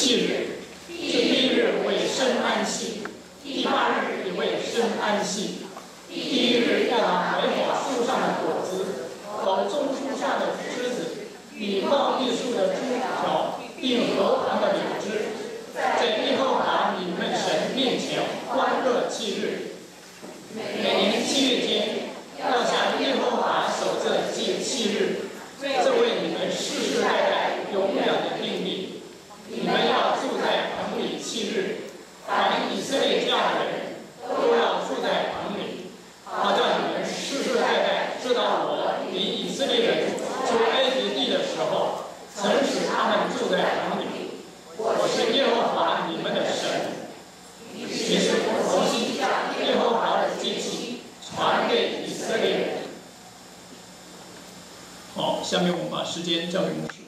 七日，第一日为圣安息，第八日也为圣安息。第一日要拿梅花树上的果子和棕树下的枝子，与茂密树的枝条，并和旁的柳枝，在耶和华你们神面前欢乐七日。每年七月间，要向耶和华守这节七日，这为你们世世代代永远的定力。你们要住在棚里七日，凡以色列家的人都要住在棚里，好叫你们世世代代知道我领以色列人出埃及地的时候，曾使他们住在棚里。我是耶和华你们的神。于是摩西将耶和华的诫命传给以色列人。好，下面我们把时间交给牧师。